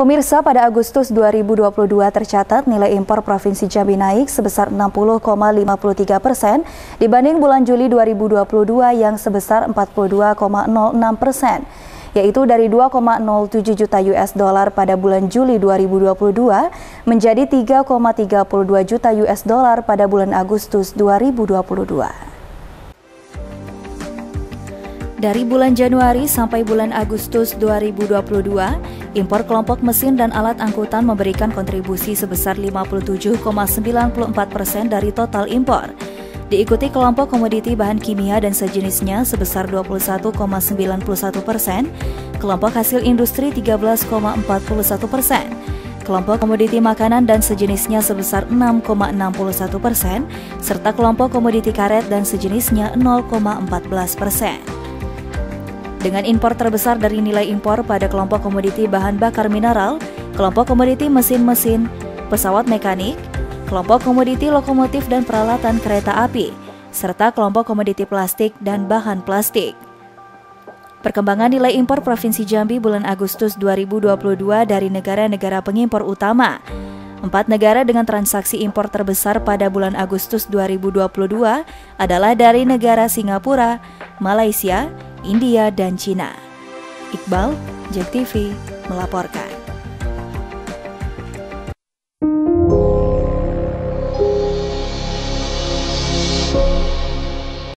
Pemirsa, pada Agustus 2022 tercatat nilai impor Provinsi Jambi naik sebesar 60,53 persen dibanding bulan Juli 2022 yang sebesar 42,06 persen, yaitu dari 2,07 juta US dollar pada bulan Juli 2022 menjadi 3,32 juta US dollar pada bulan Agustus 2022. Dari bulan Januari sampai bulan Agustus 2022, impor kelompok mesin dan alat angkutan memberikan kontribusi sebesar 57,94 persen dari total impor. Diikuti kelompok komoditi bahan kimia dan sejenisnya sebesar 21,91 persen, kelompok hasil industri 13,41 persen, kelompok komoditi makanan dan sejenisnya sebesar 6,61 persen, serta kelompok komoditi karet dan sejenisnya 0,14 persen. Dengan impor terbesar dari nilai impor pada kelompok komoditi bahan bakar mineral, kelompok komoditi mesin-mesin, pesawat mekanik, kelompok komoditi lokomotif dan peralatan kereta api, serta kelompok komoditi plastik dan bahan plastik. Perkembangan nilai impor Provinsi Jambi bulan Agustus 2022 dari negara-negara pengimpor utama. Empat negara dengan transaksi impor terbesar pada bulan Agustus 2022 adalah dari negara Singapura, Malaysia, India, dan Cina. Iqbal, Jack TV, melaporkan.